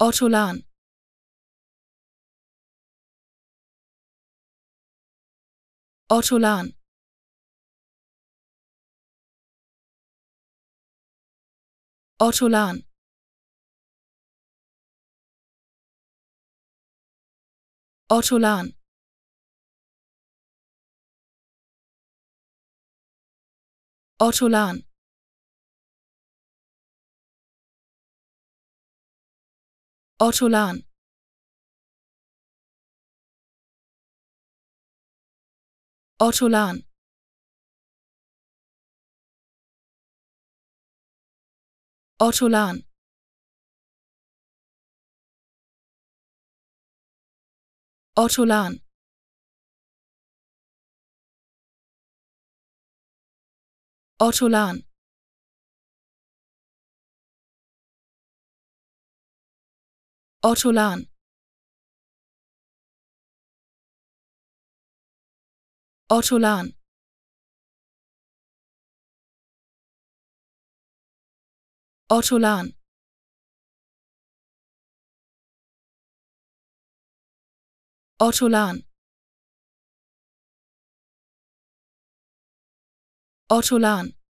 Ortolan Ortolan Ortolan Ortolan Ortolan Ortolan Otto Lahn Ortolan Otto Lahn Ortolan Ortolan Ortolan Ortolan Ortolan Ortolan